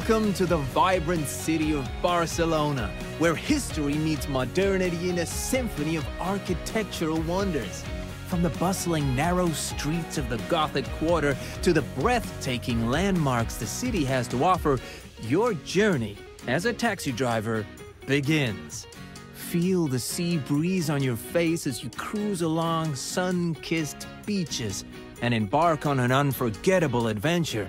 Welcome to the vibrant city of Barcelona, where history meets modernity in a symphony of architectural wonders. From the bustling, narrow streets of the Gothic Quarter to the breathtaking landmarks the city has to offer, your journey as a taxi driver begins. Feel the sea breeze on your face as you cruise along sun kissed beaches and embark on an unforgettable adventure.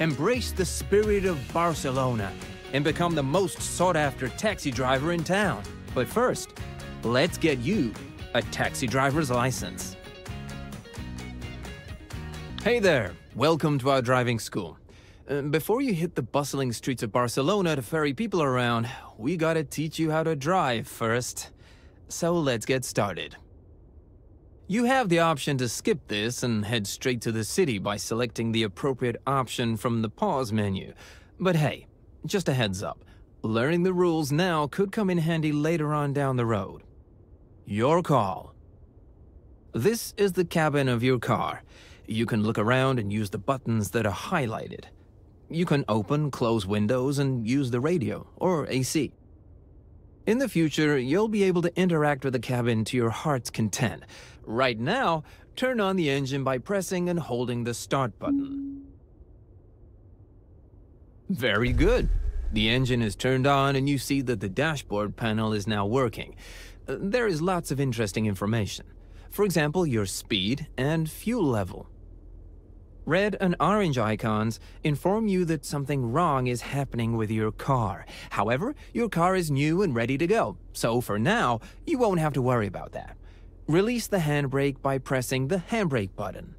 Embrace the spirit of Barcelona and become the most sought after taxi driver in town. But first, let's get you a taxi driver's license. Hey there, welcome to our driving school. Uh, before you hit the bustling streets of Barcelona to ferry people around, we gotta teach you how to drive first. So let's get started. You have the option to skip this and head straight to the city by selecting the appropriate option from the pause menu. But hey, just a heads up, learning the rules now could come in handy later on down the road. Your call. This is the cabin of your car. You can look around and use the buttons that are highlighted. You can open, close windows, and use the radio, or AC. In the future, you'll be able to interact with the cabin to your heart's content. Right now, turn on the engine by pressing and holding the start button. Very good. The engine is turned on and you see that the dashboard panel is now working. Uh, There is lots of interesting information. For example, your speed and fuel level. Red and orange icons inform you that something wrong is happening with your car. However, your car is new and ready to go, so for now, you won't have to worry about that. Release the handbrake by pressing the handbrake button.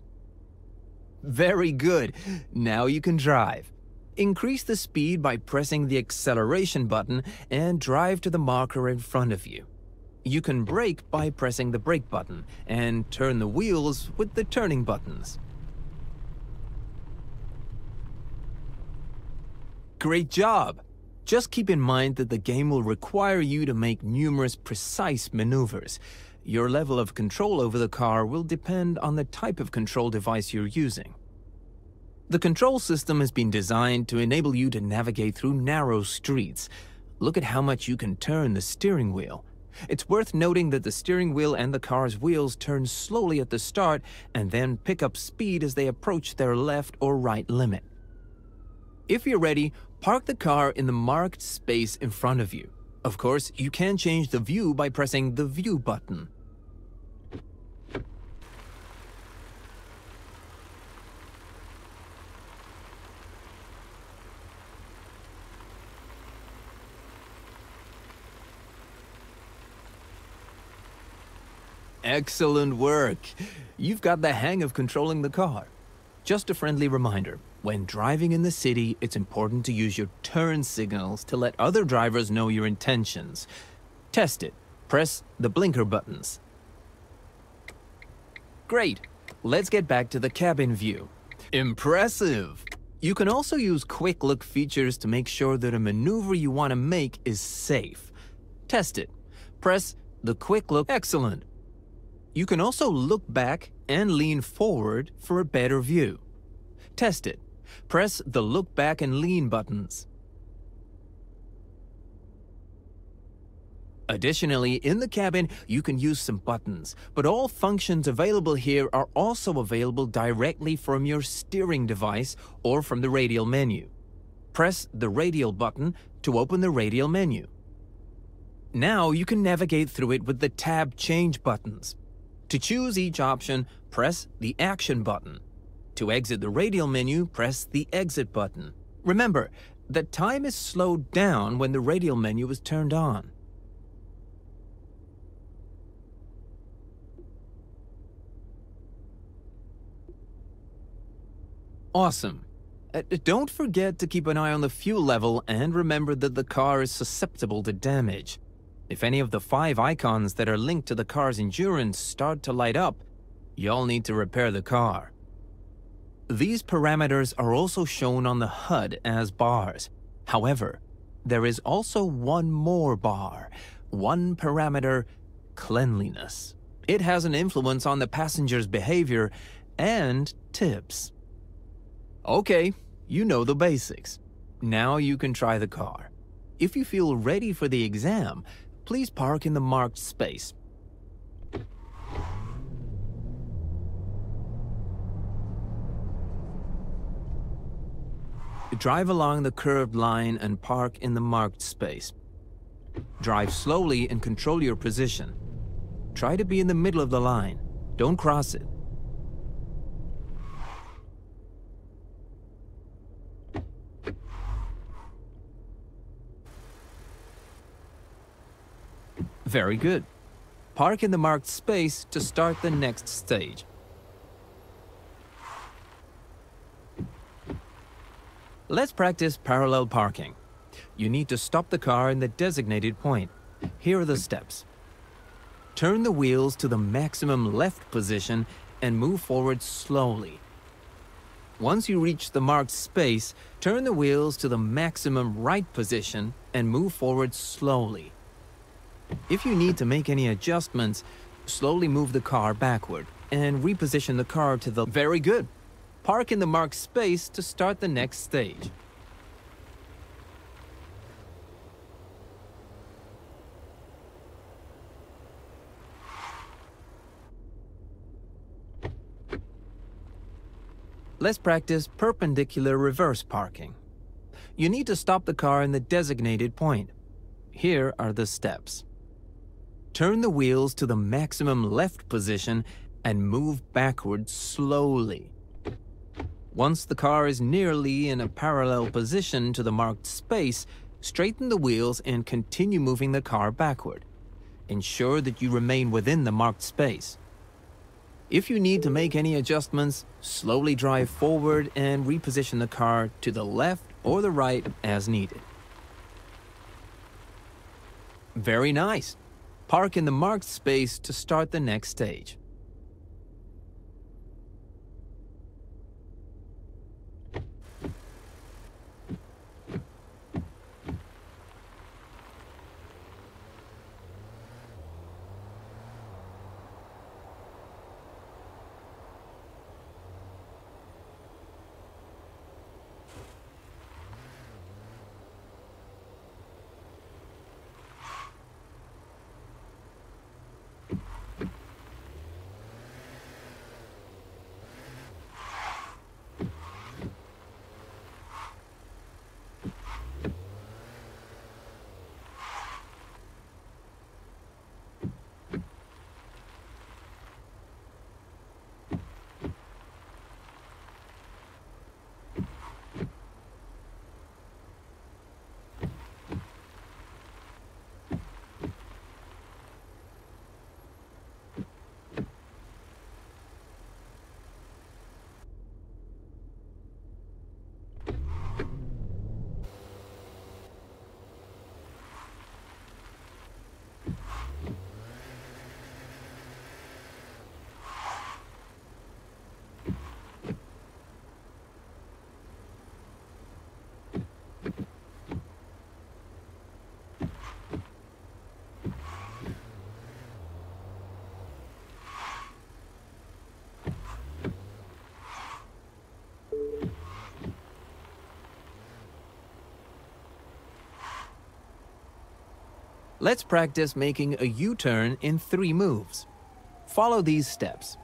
Very good. Now you can drive. Increase the speed by pressing the acceleration button and drive to the marker in front of you. You can brake by pressing the brake button and turn the wheels with the turning buttons. Great job! Just keep in mind that the game will require you to make numerous precise maneuvers. Your level of control over the car will depend on the type of control device you're using. The control system has been designed to enable you to navigate through narrow streets. Look at how much you can turn the steering wheel. It's worth noting that the steering wheel and the car's wheels turn slowly at the start and then pick up speed as they approach their left or right limit. If you're ready, park the car in the marked space in front of you. Of course, you can change the view by pressing the View button. Excellent work! You've got the hang of controlling the car. Just a friendly reminder, when driving in the city, it's important to use your turn signals to let other drivers know your intentions. Test it. Press the blinker buttons. Great. Let's get back to the cabin view. Impressive! You can also use quick look features to make sure that a maneuver you want to make is safe. Test it. Press the quick look. Excellent. You can also look back and lean forward for a better view. Test it. Press the look back and lean buttons. Additionally, in the cabin, you can use some buttons, but all functions available here are also available directly from your steering device or from the radial menu. Press the radial button to open the radial menu. Now you can navigate through it with the tab change buttons. To choose each option, press the Action button. To exit the radial menu, press the Exit button. Remember, the time is slowed down when the radial menu is turned on. Awesome. Uh, don't forget to keep an eye on the fuel level and remember that the car is susceptible to damage. If any of the five icons that are linked to the car's endurance start to light up, you'll need to repair the car. These parameters are also shown on the HUD as bars. However, there is also one more bar, one parameter, cleanliness. It has an influence on the passenger's behavior and tips. Okay, you know the basics. Now you can try the car. If you feel ready for the exam, please park in the marked space. Drive along the curved line and park in the marked space. Drive slowly and control your position. Try to be in the middle of the line. Don't cross it. Very good. Park in the marked space to start the next stage. Let's practice parallel parking. You need to stop the car in the designated point. Here are the steps. Turn the wheels to the maximum left position and move forward slowly. Once you reach the marked space, turn the wheels to the maximum right position and move forward slowly. If you need to make any adjustments, slowly move the car backward and reposition the car to the very good. Park in the marked space to start the next stage. Let's practice perpendicular reverse parking. You need to stop the car in the designated point. Here are the steps. Turn the wheels to the maximum left position and move backward slowly. Once the car is nearly in a parallel position to the marked space, straighten the wheels and continue moving the car backward. Ensure that you remain within the marked space. If you need to make any adjustments, slowly drive forward and reposition the car to the left or the right as needed. Very nice. Park in the marked space to start the next stage. Let's practice making a U-turn in three moves. Follow these steps.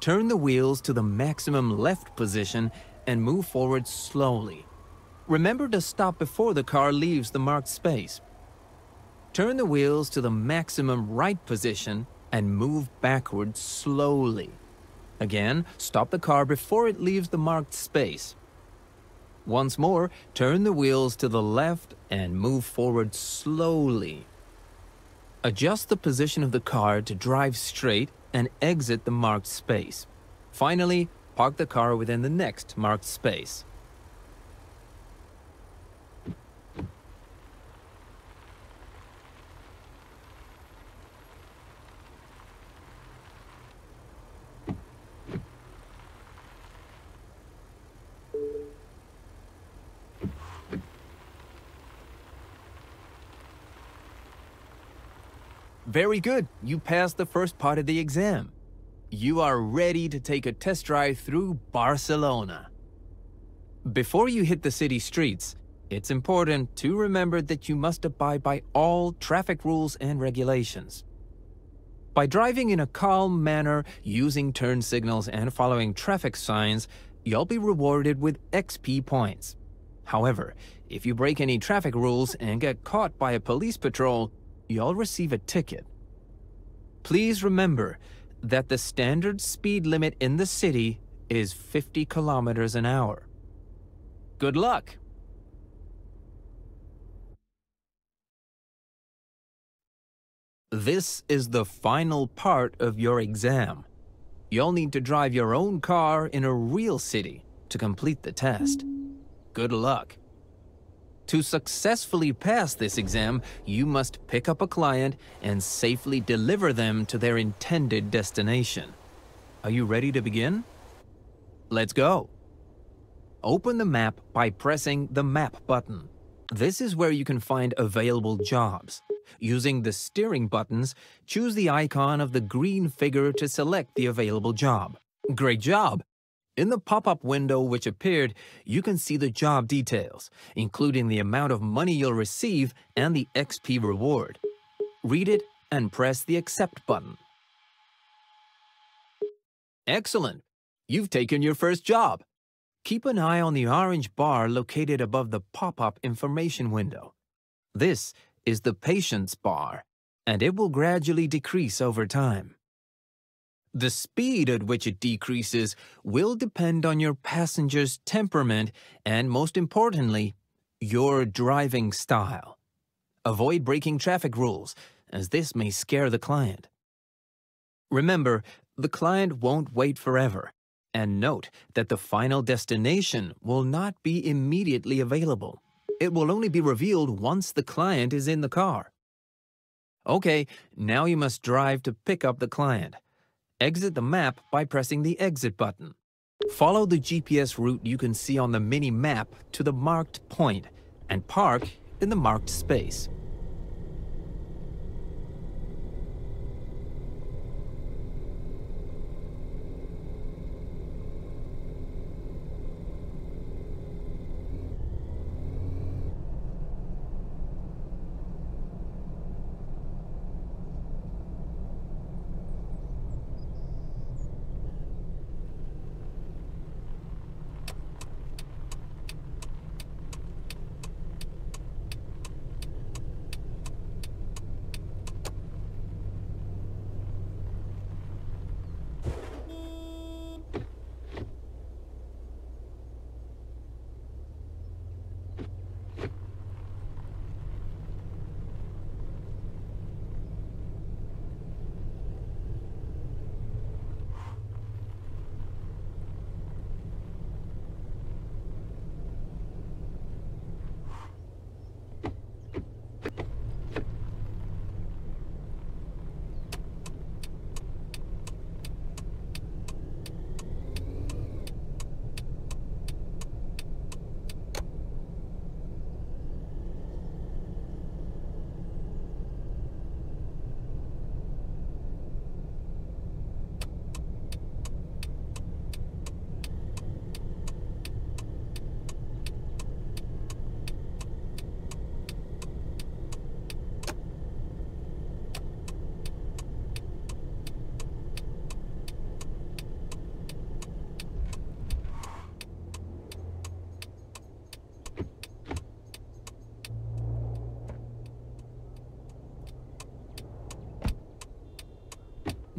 Turn the wheels to the maximum left position and move forward slowly. Remember to stop before the car leaves the marked space. Turn the wheels to the maximum right position and move backward slowly. Again, stop the car before it leaves the marked space. Once more, turn the wheels to the left and move forward slowly. Adjust the position of the car to drive straight and exit the marked space. Finally, park the car within the next marked space. Very good. You passed the first part of the exam. You are ready to take a test drive through Barcelona. Before you hit the city streets, it's important to remember that you must abide by all traffic rules and regulations. By driving in a calm manner, using turn signals, and following traffic signs, you'll be rewarded with XP points. However, if you break any traffic rules and get caught by a police patrol, you'll receive a ticket. Please remember that the standard speed limit in the city is 50 kilometers an hour. Good luck! This is the final part of your exam. You'll need to drive your own car in a real city to complete the test. Good luck. To successfully pass this exam, you must pick up a client and safely deliver them to their intended destination. Are you ready to begin? Let's go. Open the map by pressing the Map button. This is where you can find available jobs. Using the steering buttons, choose the icon of the green figure to select the available job. Great job! In the pop-up window which appeared, you can see the job details, including the amount of money you'll receive and the XP reward. Read it and press the Accept button. Excellent! You've taken your first job. Keep an eye on the orange bar located above the pop-up information window. This is the patience bar, and it will gradually decrease over time. The speed at which it decreases will depend on your passenger's temperament and, most importantly, your driving style. Avoid breaking traffic rules, as this may scare the client. Remember, the client won't wait forever, and note that the final destination will not be immediately available. It will only be revealed once the client is in the car. Okay, now you must drive to pick up the client. Exit the map by pressing the Exit button. Follow the GPS route you can see on the mini map to the marked point and park in the marked space.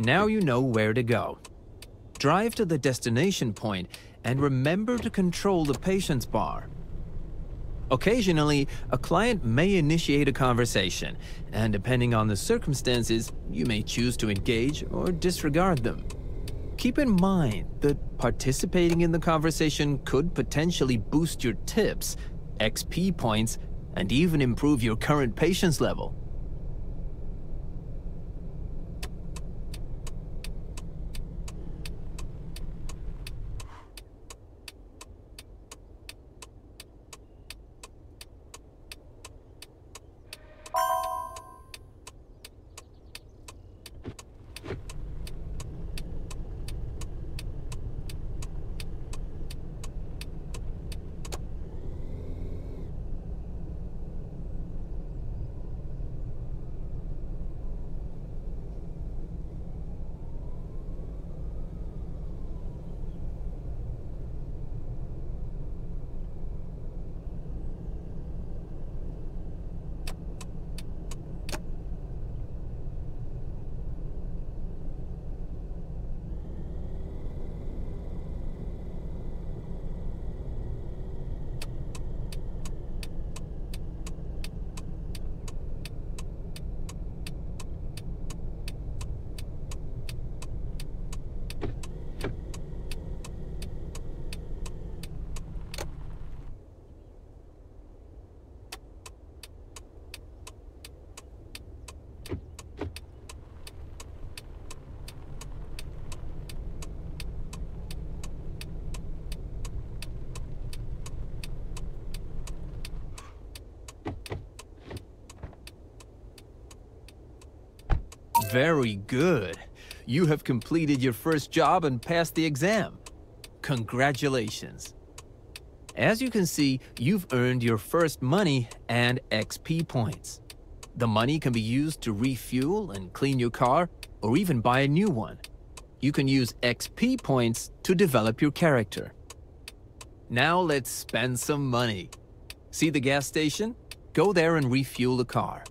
Now you know where to go. Drive to the destination point and remember to control the patience bar. Occasionally, a client may initiate a conversation, and depending on the circumstances, you may choose to engage or disregard them. Keep in mind that participating in the conversation could potentially boost your tips, XP points, and even improve your current patience level. Very good. You have completed your first job and passed the exam. Congratulations. As you can see, you've earned your first money and XP points. The money can be used to refuel and clean your car, or even buy a new one. You can use XP points to develop your character. Now let's spend some money. See the gas station? Go there and refuel the car.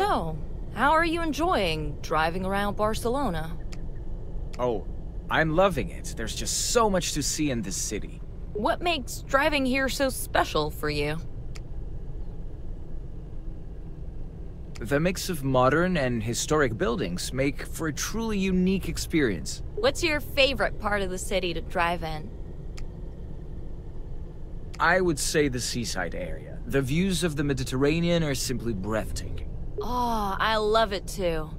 So, how are you enjoying driving around Barcelona? Oh, I'm loving it. There's just so much to see in this city. What makes driving here so special for you? The mix of modern and historic buildings make for a truly unique experience. What's your favorite part of the city to drive in? I would say the seaside area. The views of the Mediterranean are simply breathtaking. Oh, I love it too.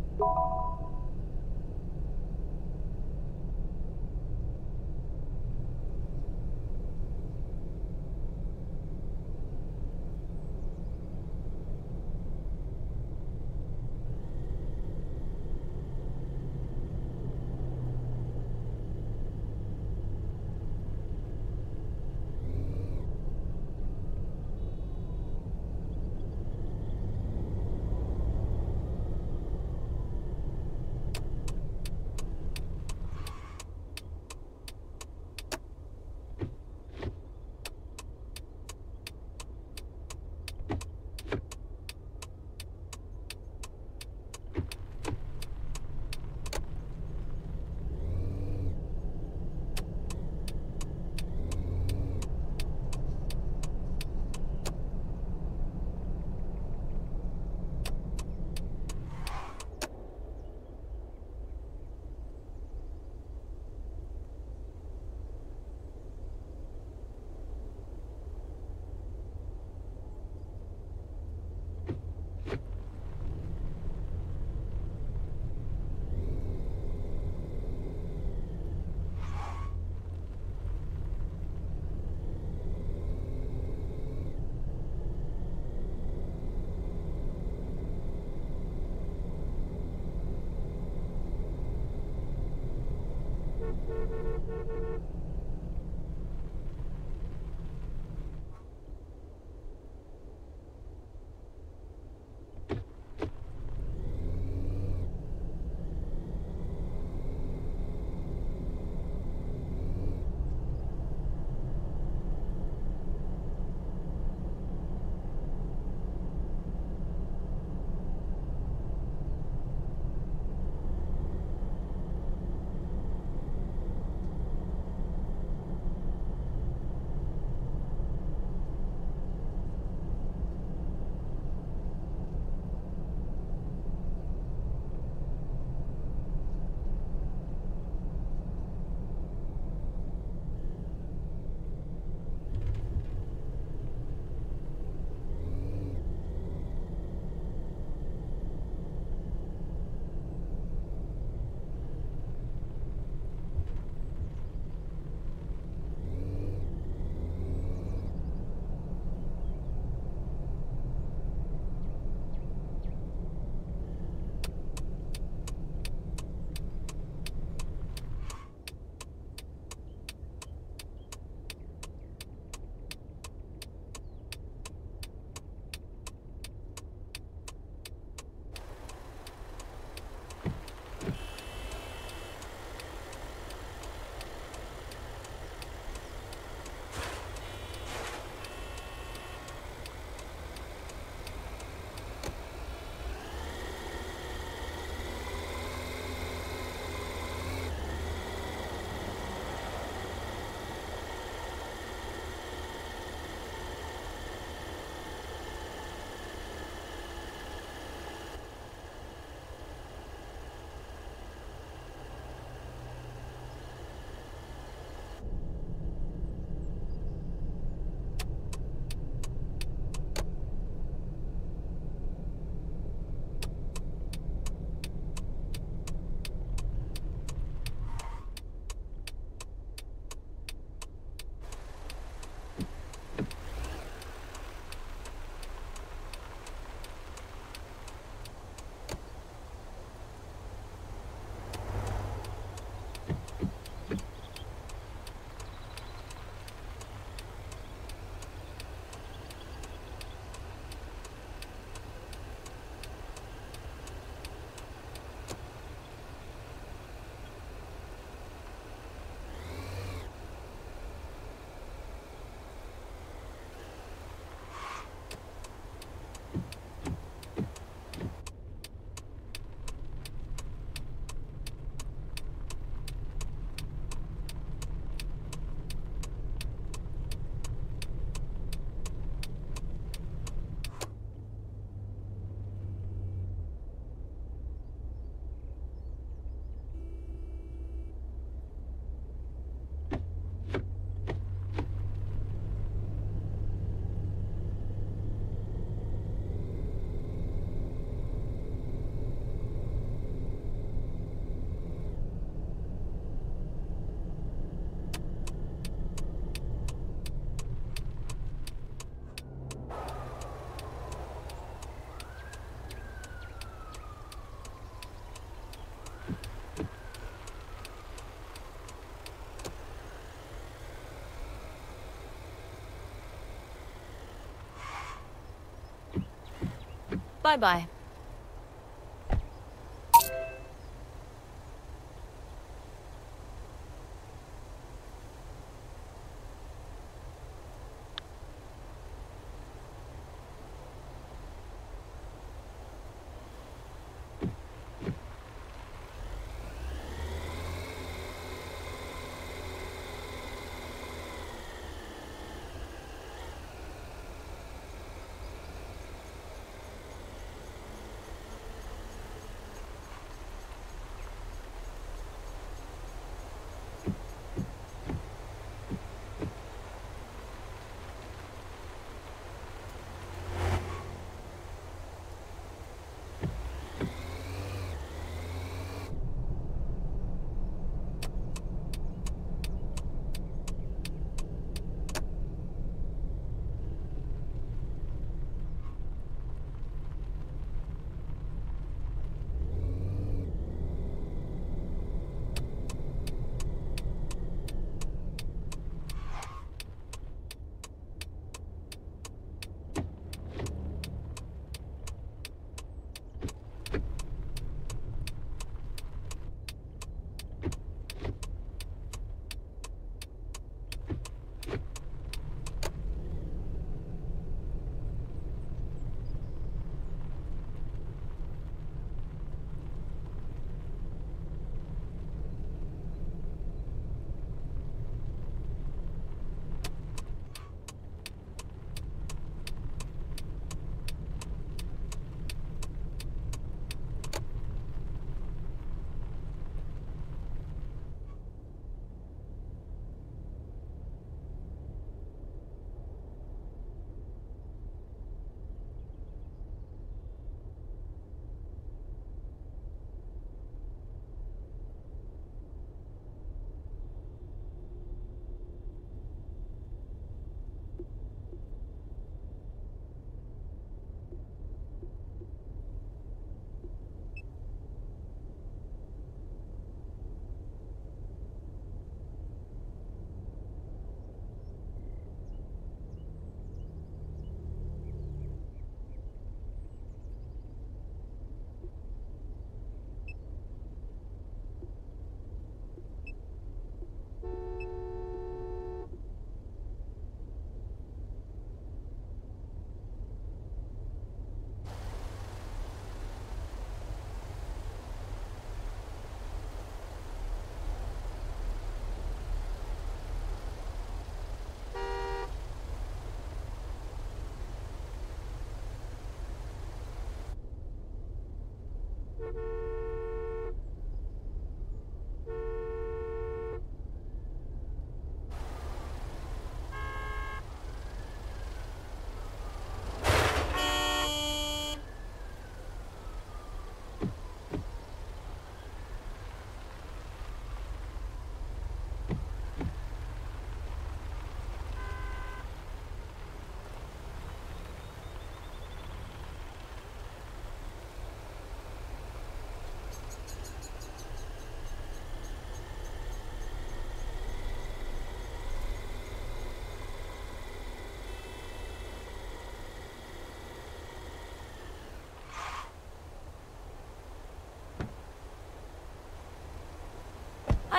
Bye-bye.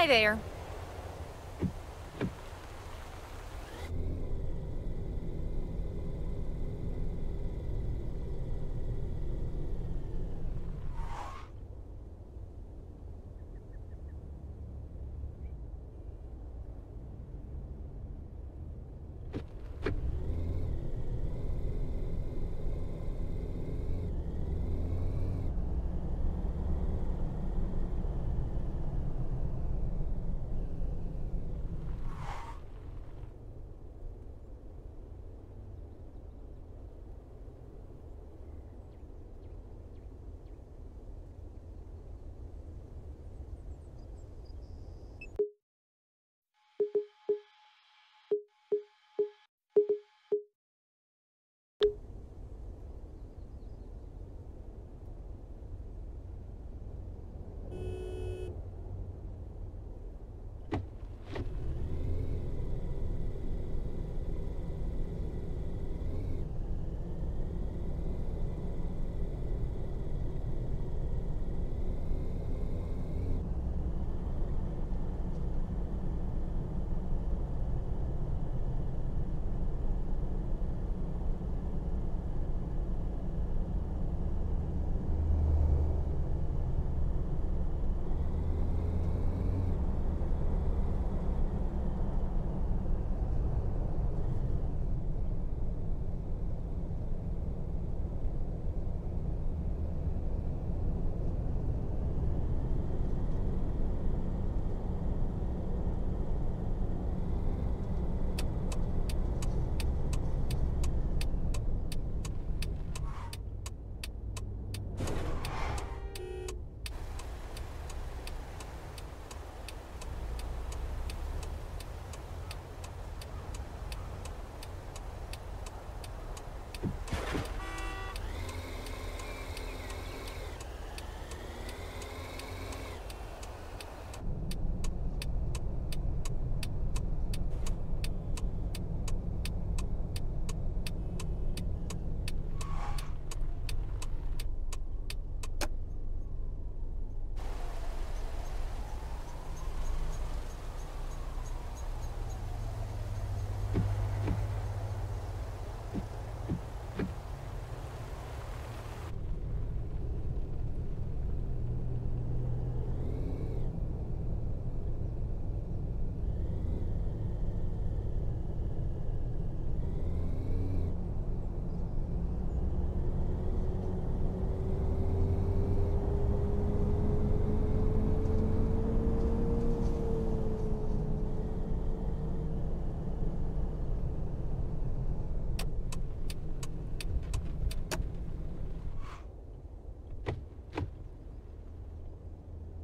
Hi there.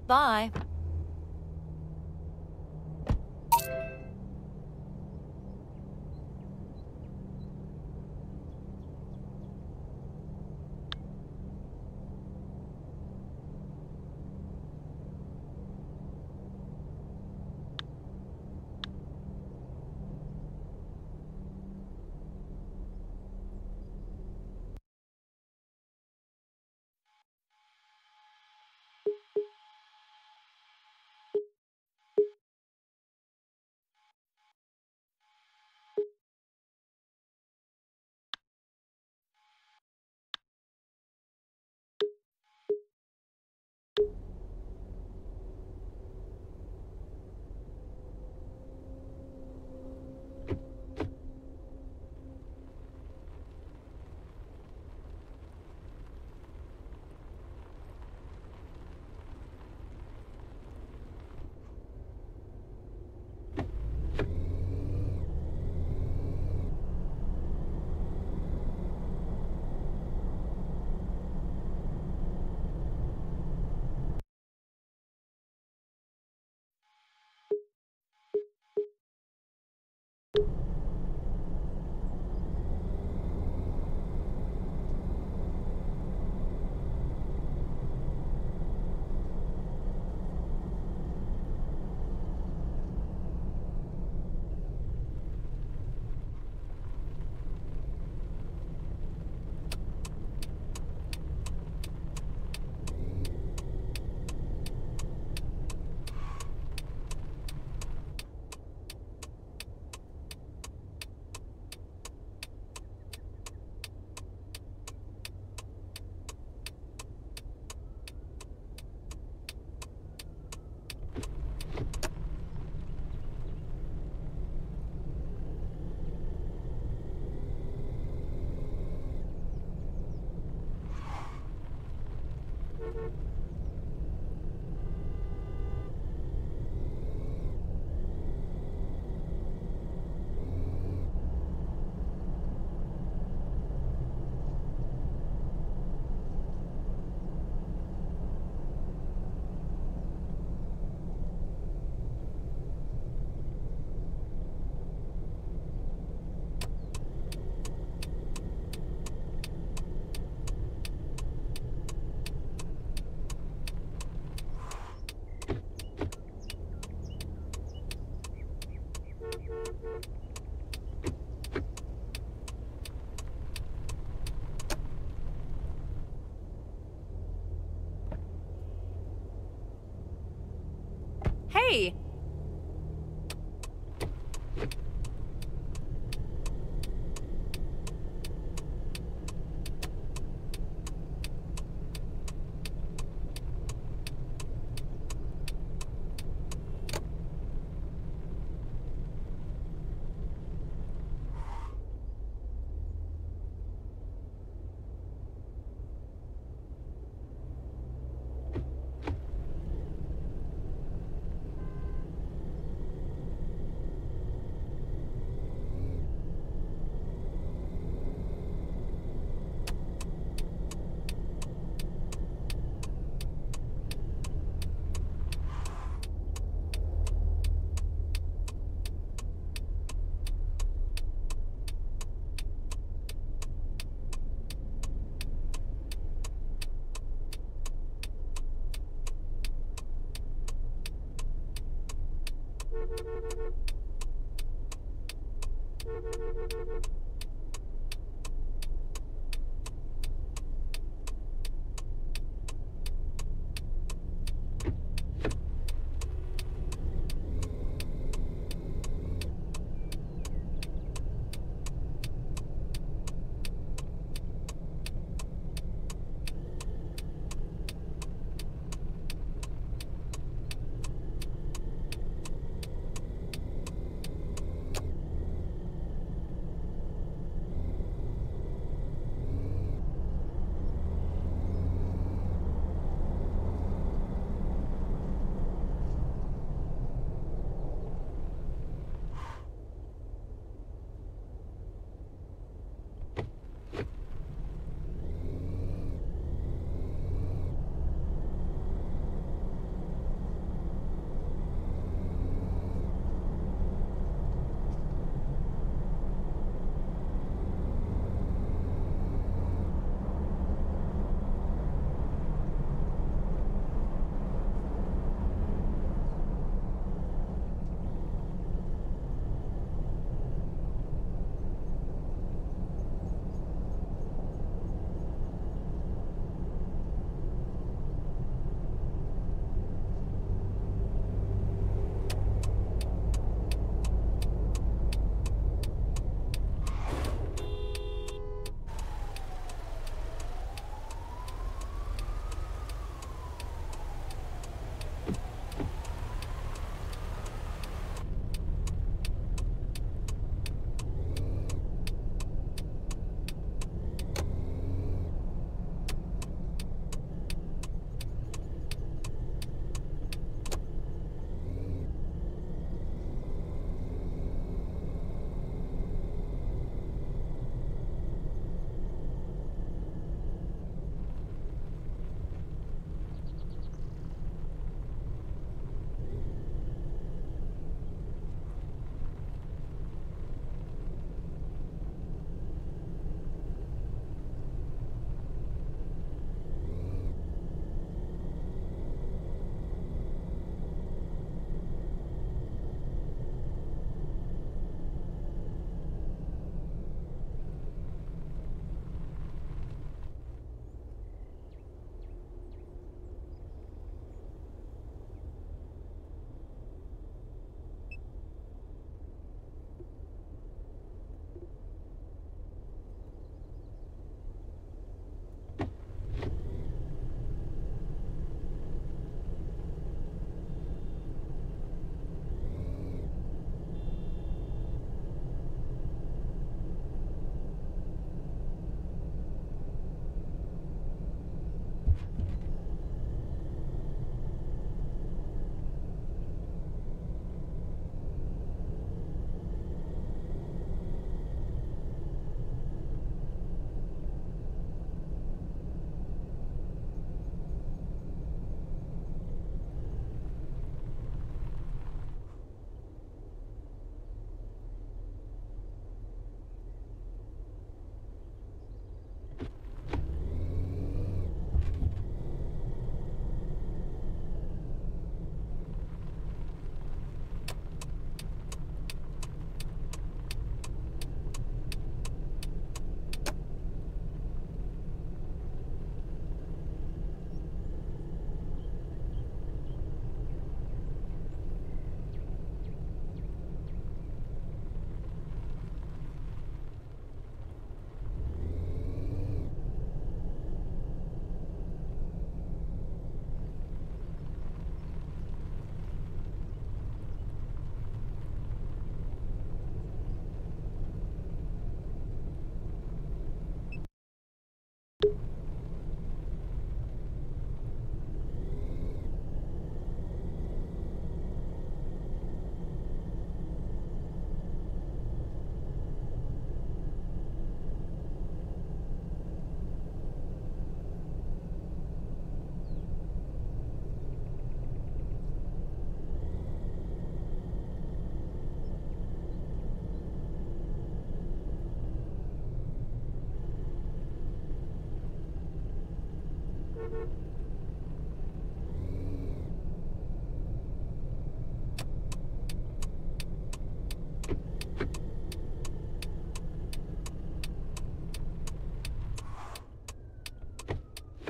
Bye.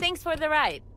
Thanks for the ride.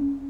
Mm-hmm.